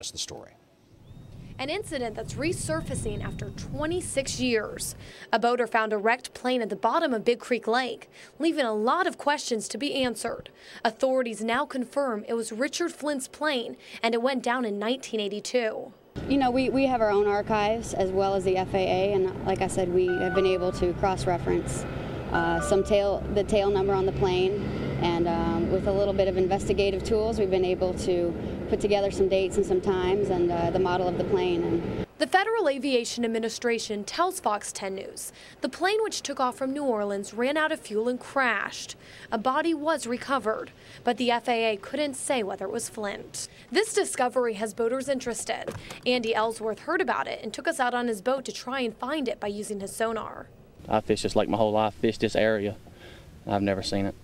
That's the story. An incident that's resurfacing after 26 years. A boater found a wrecked plane at the bottom of Big Creek Lake, leaving a lot of questions to be answered. Authorities now confirm it was Richard Flint's plane and it went down in 1982. You know, we, we have our own archives as well as the FAA, and like I said, we have been able to cross-reference uh, some tail, the tail number on the plane, and um, with a little bit of investigative tools, we've been able to put together some dates and some times and uh, the model of the plane. And the Federal Aviation Administration tells Fox 10 News the plane which took off from New Orleans ran out of fuel and crashed. A body was recovered, but the FAA couldn't say whether it was Flint. This discovery has boaters interested. Andy Ellsworth heard about it and took us out on his boat to try and find it by using his sonar. I fished this lake my whole life, fished this area. I've never seen it.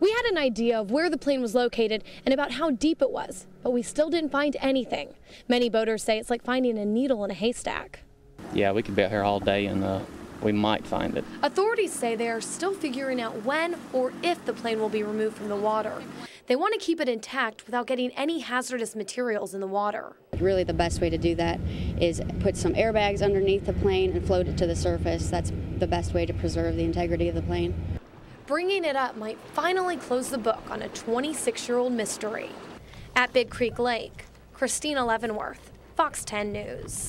We had an idea of where the plane was located and about how deep it was, but we still didn't find anything. Many boaters say it's like finding a needle in a haystack. Yeah, we could be out here all day and uh, we might find it. Authorities say they are still figuring out when or if the plane will be removed from the water. They want to keep it intact without getting any hazardous materials in the water. Really, the best way to do that is put some airbags underneath the plane and float it to the surface. That's the best way to preserve the integrity of the plane. Bringing it up might finally close the book on a 26 year old mystery. At Big Creek Lake, Christina Leavenworth, Fox 10 News.